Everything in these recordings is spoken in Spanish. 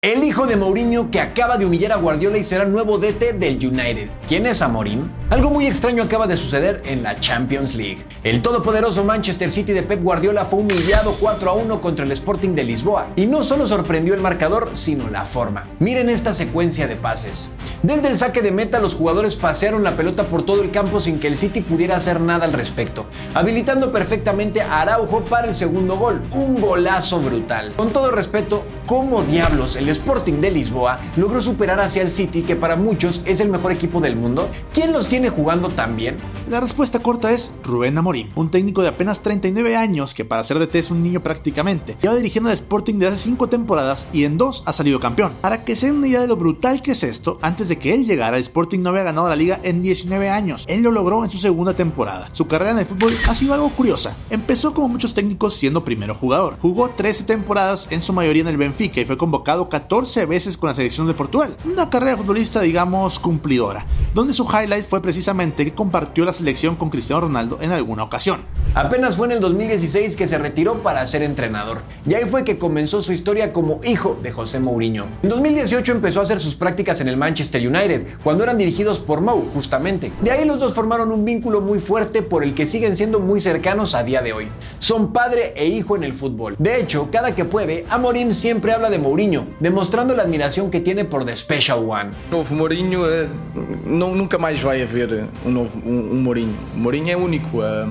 El hijo de Mourinho que acaba de humillar a Guardiola y será nuevo DT del United. ¿Quién es Amorim? Algo muy extraño acaba de suceder en la Champions League. El todopoderoso Manchester City de Pep Guardiola fue humillado 4 a 1 contra el Sporting de Lisboa. Y no solo sorprendió el marcador, sino la forma. Miren esta secuencia de pases. Desde el saque de meta, los jugadores pasearon la pelota por todo el campo sin que el City pudiera hacer nada al respecto, habilitando perfectamente a Araujo para el segundo gol. Un golazo brutal. Con todo respeto, ¿cómo diablos el Sporting de Lisboa logró superar hacia el City, que para muchos es el mejor equipo del mundo? ¿Quién los tiene jugando tan bien? La respuesta corta es Rubén Amorim, un técnico de apenas 39 años que para ser DT es un niño prácticamente. Lleva dirigiendo al Sporting desde hace 5 temporadas y en 2 ha salido campeón. Para que se den una idea de lo brutal que es esto, antes de que él llegara, el Sporting no había ganado la liga en 19 años. Él lo logró en su segunda temporada. Su carrera en el fútbol ha sido algo curiosa. Empezó como muchos técnicos siendo primero jugador. Jugó 13 temporadas, en su mayoría en el Benfica, y fue convocado 14 veces con la selección de Portugal. Una carrera futbolista, digamos, cumplidora, donde su highlight fue precisamente que compartió la selección con Cristiano Ronaldo en alguna ocasión. Apenas fue en el 2016 que se retiró para ser entrenador, y ahí fue que comenzó su historia como hijo de José Mourinho. En 2018 empezó a hacer sus prácticas en el Manchester United, cuando eran dirigidos por Mou, justamente. De ahí los dos formaron un vínculo muy fuerte por el que siguen siendo muy cercanos a día de hoy. Son padre e hijo en el fútbol. De hecho, cada que puede, Amorim siempre habla de Mourinho, demostrando la admiración que tiene por The Special One. novo Mourinho, eh, não, nunca mais vai haver um novo um, um Mourinho. O Mourinho é único. eh,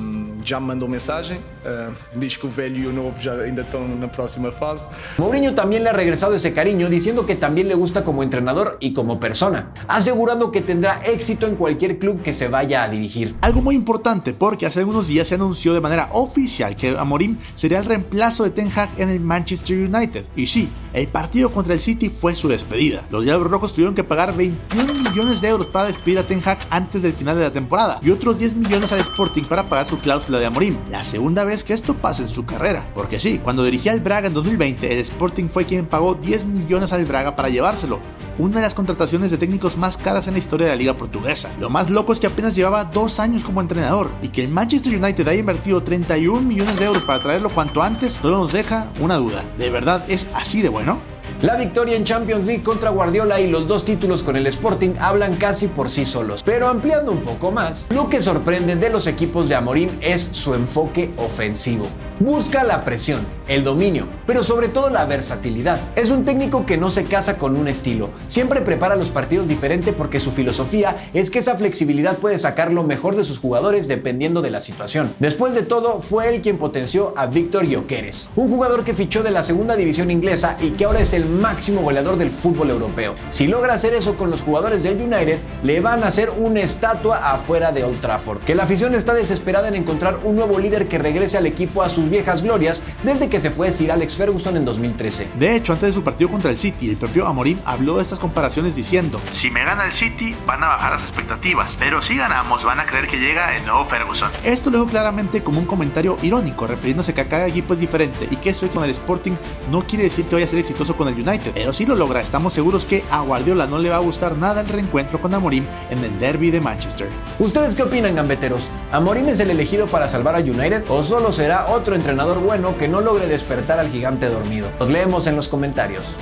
já me mandou mensagem, eh, diz que o velho e o novo já ainda estão na próxima fase. Mourinho también le ha regresado ese cariño diciendo que también le gusta como entrenador y como persona, asegurando que tendrá éxito en cualquier club que se vaya a dirigir. Algo muy importante porque hace algunos días se anunció de manera oficial que Amorim sería el reemplazo de Ten Hag en el Manchester United. Y sí, el partido contra el City fue su despedida. Los Diablos Rojos tuvieron que pagar 21 millones de euros para despedir a Ten Hag antes del final de la temporada y otros 10 millones al Sporting para pagar su cláusula de Amorim. La segunda vez que esto pasa en su carrera. Porque sí, cuando dirigía al Braga en 2020, el Sporting fue quien pagó 10 millones al Braga para llevárselo. Una de las contrataciones de técnicos más caras en la historia de la liga portuguesa. Lo más loco es que apenas llevaba dos años como entrenador y que el Manchester United haya invertido 31 millones de euros para traerlo cuanto antes solo nos deja una duda. ¿De verdad es así de bueno? La victoria en Champions League contra Guardiola y los dos títulos con el Sporting hablan casi por sí solos. Pero ampliando un poco más, lo que sorprende de los equipos de Amorim es su enfoque ofensivo. Busca la presión, el dominio, pero sobre todo la versatilidad. Es un técnico que no se casa con un estilo, siempre prepara los partidos diferente porque su filosofía es que esa flexibilidad puede sacar lo mejor de sus jugadores dependiendo de la situación. Después de todo, fue él quien potenció a Víctor Gyökeres, un jugador que fichó de la segunda división inglesa y que ahora es el máximo goleador del fútbol europeo. Si logra hacer eso con los jugadores del United, le van a hacer una estatua afuera de Old Trafford. Que la afición está desesperada en encontrar un nuevo líder que regrese al equipo a sus viejas glorias desde que se fue Sir Alex Ferguson en 2013. De hecho, antes de su partido contra el City, el propio Amorim habló de estas comparaciones diciendo: Si me gana el City, van a bajar las expectativas, pero si ganamos, van a creer que llega el nuevo Ferguson. Esto lo dijo claramente como un comentario irónico, refiriéndose a que cada equipo es diferente y que su éxito en el Sporting no quiere decir que vaya a ser exitoso con el United, pero si lo logra, estamos seguros que a Guardiola no le va a gustar nada el reencuentro con Amorim en el derby de Manchester. ¿Ustedes qué opinan, gambeteros? ¿Amorim es el elegido para salvar a United o solo será otro entrenador bueno que no logre despertar al gigante dormido? Los leemos en los comentarios.